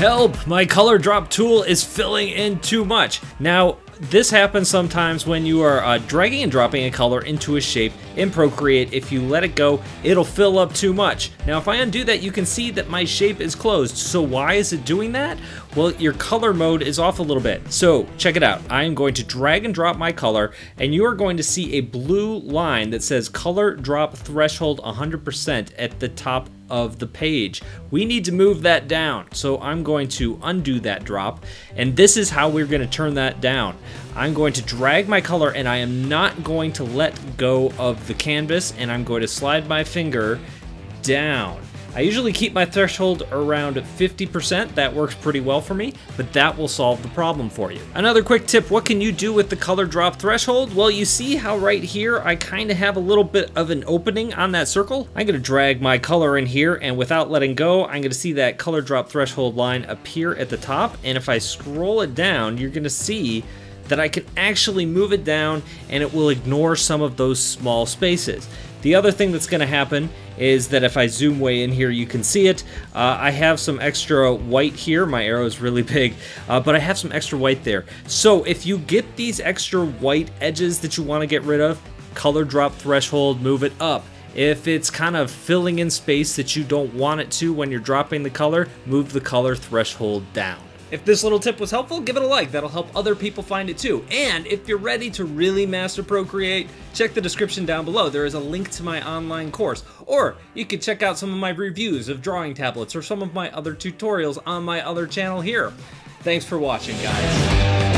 Help! My color drop tool is filling in too much. Now, this happens sometimes when you are uh, dragging and dropping a color into a shape in Procreate. If you let it go, it'll fill up too much. Now, if I undo that, you can see that my shape is closed. So why is it doing that? Well, your color mode is off a little bit. So check it out. I am going to drag and drop my color, and you are going to see a blue line that says color drop threshold 100% at the top of the page. We need to move that down. So I'm going to undo that drop. And this is how we're going to turn that down. I'm going to drag my color and I am not going to let go of the canvas and I'm going to slide my finger down. I usually keep my threshold around 50%, that works pretty well for me, but that will solve the problem for you. Another quick tip, what can you do with the color drop threshold? Well, you see how right here I kind of have a little bit of an opening on that circle? I'm gonna drag my color in here and without letting go, I'm gonna see that color drop threshold line appear at the top, and if I scroll it down, you're gonna see that I can actually move it down and it will ignore some of those small spaces. The other thing that's going to happen is that if I zoom way in here, you can see it. Uh, I have some extra white here. My arrow is really big, uh, but I have some extra white there. So if you get these extra white edges that you want to get rid of, color drop threshold, move it up. If it's kind of filling in space that you don't want it to when you're dropping the color, move the color threshold down. If this little tip was helpful, give it a like. That'll help other people find it too. And if you're ready to really master Procreate, check the description down below. There is a link to my online course. Or you could check out some of my reviews of drawing tablets or some of my other tutorials on my other channel here. Thanks for watching, guys.